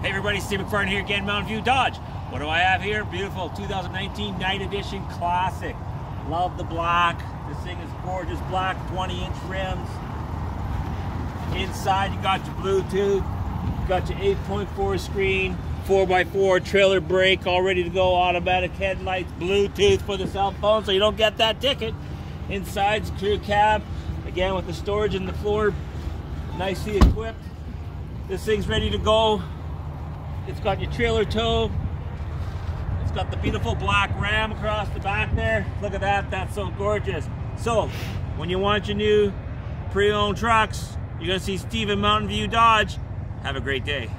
Hey everybody, Steve McFarlane here again, Mountain View Dodge. What do I have here? Beautiful 2019 Night Edition Classic. Love the black. This thing is gorgeous black, 20 inch rims. Inside you got your Bluetooth, you got your 8.4 screen, 4x4 trailer brake all ready to go, automatic headlights, Bluetooth for the cell phone so you don't get that ticket. Inside's crew cab, again with the storage in the floor, nicely equipped. This thing's ready to go. It's got your trailer tow. It's got the beautiful black ram across the back there. Look at that, that's so gorgeous. So, when you want your new pre-owned trucks, you're gonna see Steven Mountain View Dodge. Have a great day.